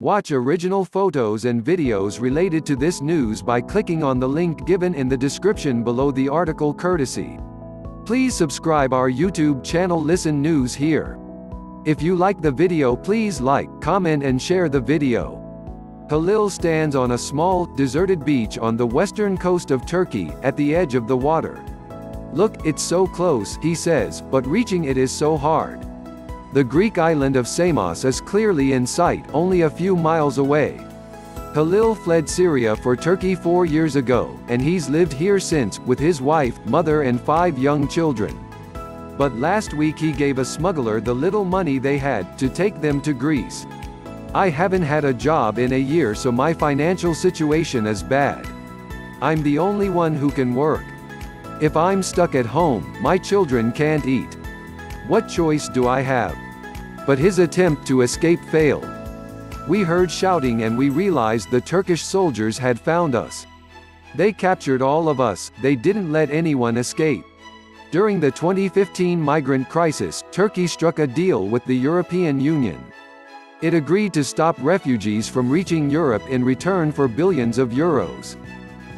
Watch original photos and videos related to this news by clicking on the link given in the description below the article courtesy. Please subscribe our YouTube channel Listen News here. If you like the video please like, comment and share the video. Halil stands on a small, deserted beach on the western coast of Turkey, at the edge of the water. Look, it's so close, he says, but reaching it is so hard. The Greek island of Samos is clearly in sight, only a few miles away. Halil fled Syria for Turkey four years ago, and he's lived here since, with his wife, mother and five young children. But last week he gave a smuggler the little money they had, to take them to Greece. I haven't had a job in a year so my financial situation is bad. I'm the only one who can work. If I'm stuck at home, my children can't eat. What choice do I have? But his attempt to escape failed. We heard shouting and we realized the Turkish soldiers had found us. They captured all of us, they didn't let anyone escape. During the 2015 migrant crisis, Turkey struck a deal with the European Union. It agreed to stop refugees from reaching Europe in return for billions of euros.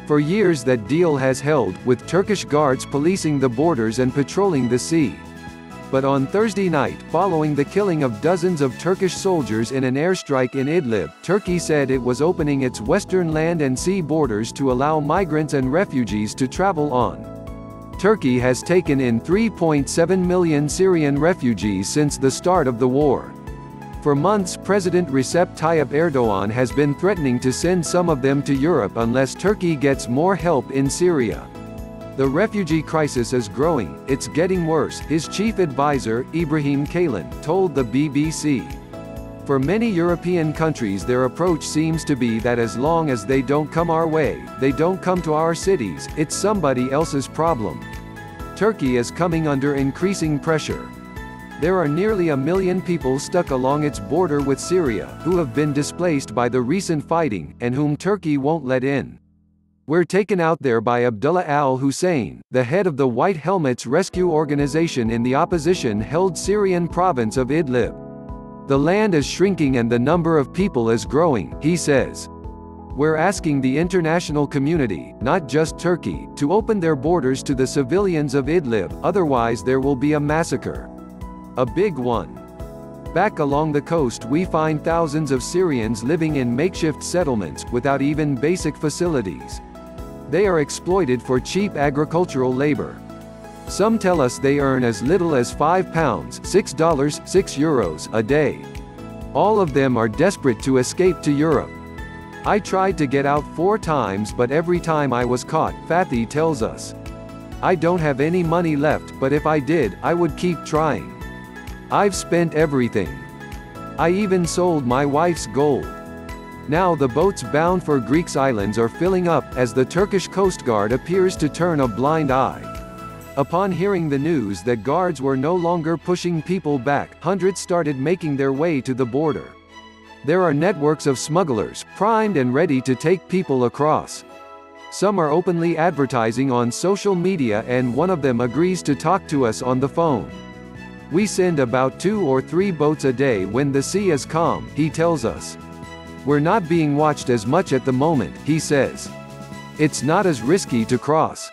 For years that deal has held, with Turkish guards policing the borders and patrolling the sea. But on Thursday night, following the killing of dozens of Turkish soldiers in an airstrike in Idlib, Turkey said it was opening its western land and sea borders to allow migrants and refugees to travel on. Turkey has taken in 3.7 million Syrian refugees since the start of the war. For months President Recep Tayyip Erdogan has been threatening to send some of them to Europe unless Turkey gets more help in Syria. The refugee crisis is growing, it's getting worse, his chief advisor, Ibrahim Kalin, told the BBC. For many European countries their approach seems to be that as long as they don't come our way, they don't come to our cities, it's somebody else's problem. Turkey is coming under increasing pressure. There are nearly a million people stuck along its border with Syria, who have been displaced by the recent fighting, and whom Turkey won't let in. We're taken out there by Abdullah al-Hussein, the head of the White Helmets rescue organization in the opposition-held Syrian province of Idlib. The land is shrinking and the number of people is growing, he says. We're asking the international community, not just Turkey, to open their borders to the civilians of Idlib, otherwise there will be a massacre. A big one. Back along the coast we find thousands of Syrians living in makeshift settlements, without even basic facilities. They are exploited for cheap agricultural labor. Some tell us they earn as little as 5 pounds $6, 6 euros a day. All of them are desperate to escape to Europe. I tried to get out four times but every time I was caught, Fathy tells us. I don't have any money left but if I did, I would keep trying. I've spent everything. I even sold my wife's gold. Now the boats bound for Greek's islands are filling up, as the Turkish Coast Guard appears to turn a blind eye. Upon hearing the news that guards were no longer pushing people back, hundreds started making their way to the border. There are networks of smugglers, primed and ready to take people across. Some are openly advertising on social media and one of them agrees to talk to us on the phone. We send about two or three boats a day when the sea is calm, he tells us. We're not being watched as much at the moment, he says. It's not as risky to cross.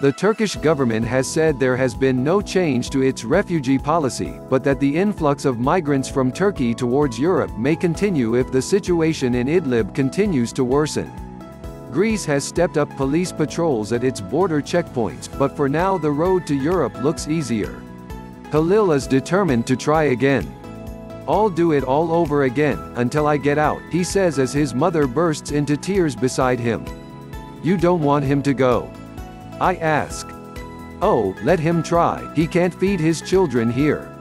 The Turkish government has said there has been no change to its refugee policy, but that the influx of migrants from Turkey towards Europe may continue if the situation in Idlib continues to worsen. Greece has stepped up police patrols at its border checkpoints, but for now the road to Europe looks easier. Halil is determined to try again. I'll do it all over again, until I get out, he says as his mother bursts into tears beside him. You don't want him to go. I ask. Oh, let him try, he can't feed his children here.